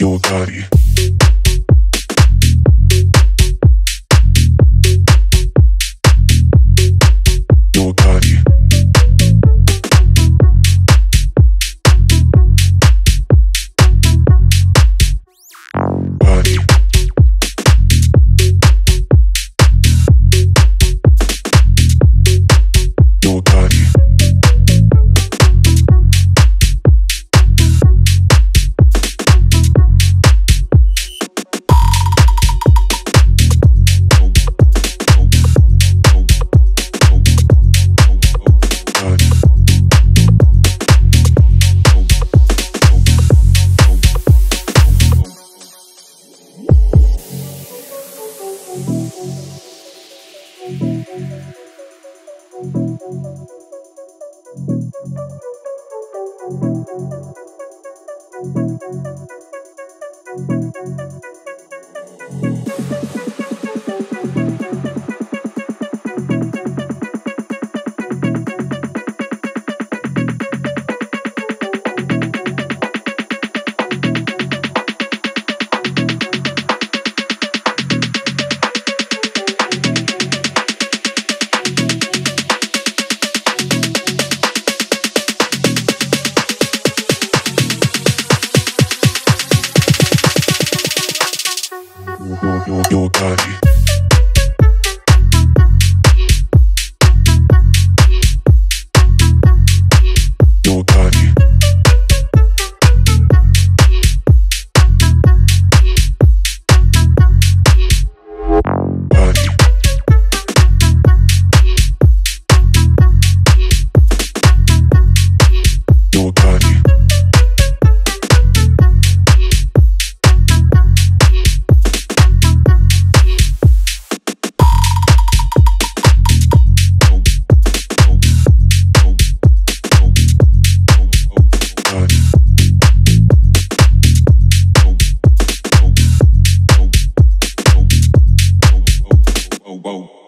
your body. Thank you no, no, no, Oh, whoa.